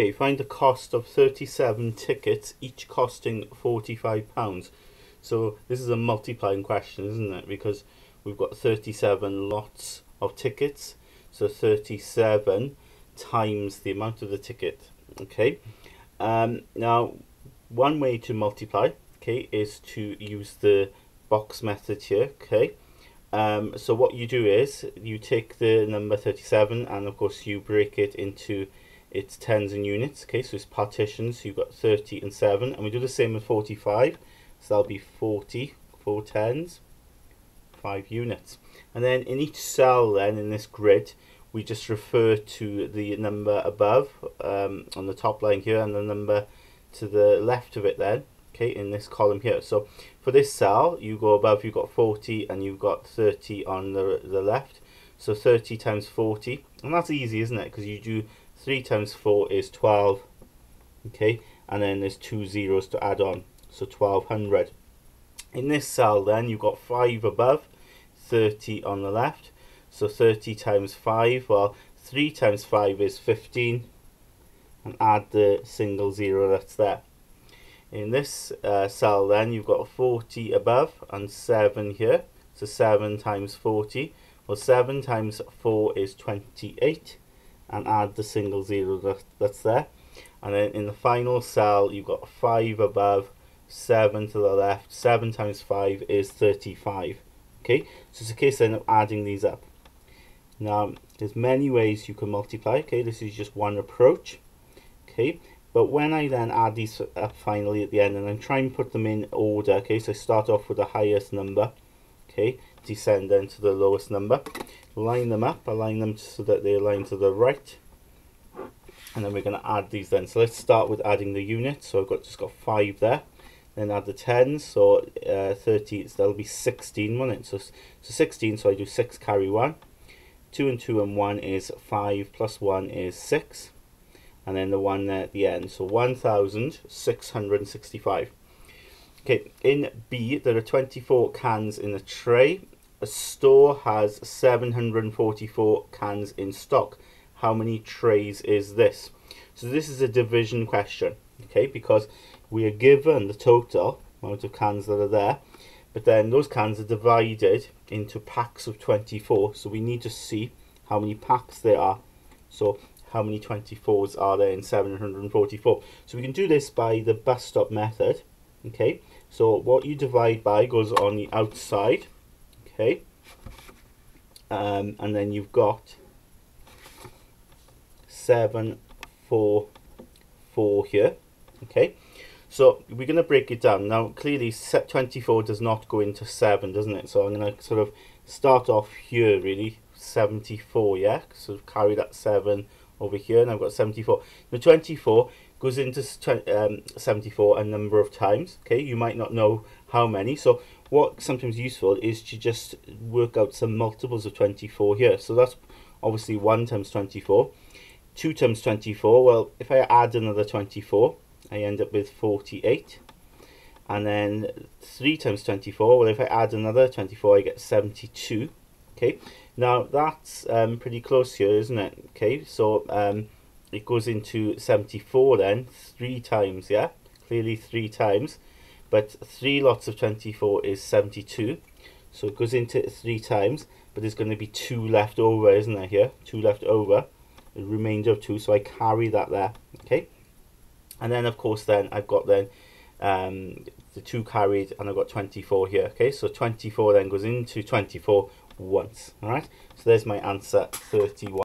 Okay, find the cost of 37 tickets, each costing £45. So this is a multiplying question, isn't it? Because we've got 37 lots of tickets. So 37 times the amount of the ticket. Okay. Um, now, one way to multiply, okay, is to use the box method here. Okay. Um, so what you do is you take the number 37 and of course you break it into its tens and units. Okay, so it's partitions. So you've got 30 and 7. And we do the same with 45. So that'll be 40, 4 tens, 5 units. And then in each cell then in this grid, we just refer to the number above um, on the top line here and the number to the left of it then okay in this column here so for this cell you go above you've got 40 and you've got 30 on the, the left so 30 times 40 and that's easy isn't it because you do 3 times 4 is 12 okay? And then there's two zeros to add on so 1200 in this cell then you've got 5 above 30 on the left so 30 times 5 well 3 times 5 is 15 and add the single zero that's there. In this uh, cell then you've got 40 above and 7 here so 7 times 40 well 7 times 4 is 28 and add the single zero that, that's there. And then in the final cell, you've got 5 above, 7 to the left. 7 times 5 is 35. Okay, so it's a case then of adding these up. Now, there's many ways you can multiply. Okay, this is just one approach. Okay, but when I then add these up finally at the end and then try and put them in order. Okay, so I start off with the highest number. Okay, descend then to the lowest number line them up, align them so that they align to the right. And then we're going to add these then. So let's start with adding the units. So I've got just got 5 there. Then add the 10s, so uh, 30, so that'll be 16, won't it? So, so 16, so I do 6 carry 1. 2 and 2 and 1 is 5, plus 1 is 6. And then the 1 there at the end, so 1,665. Okay, in B, there are 24 cans in a tray a store has 744 cans in stock. How many trays is this? So this is a division question, okay, because we are given the total amount of cans that are there, but then those cans are divided into packs of 24, so we need to see how many packs there are. So how many 24s are there in 744? So we can do this by the bus stop method, okay? So what you divide by goes on the outside, okay? Um, and then you've got seven four four here okay? So we're going to break it down. Now clearly set 24 does not go into 7 doesn't it? So I'm going to sort of start off here really. 74 yeah? So carry that 7 over here and I've got 74 the 24 goes into um, 74 a number of times okay you might not know how many so what sometimes useful is to just work out some multiples of 24 here. So that's obviously 1 times 24. 2 times 24, well, if I add another 24, I end up with 48. And then 3 times 24, well, if I add another 24, I get 72. Okay, now that's um, pretty close here, isn't it? Okay, so um, it goes into 74 then, 3 times, yeah? Clearly 3 times. But three lots of 24 is 72 so it goes into three times but there's going to be two left over isn't there here? Two left over the remainder of two so I carry that there okay? And then of course then I've got then um, the two carried and I've got 24 here okay? So 24 then goes into 24 once all right? So there's my answer 31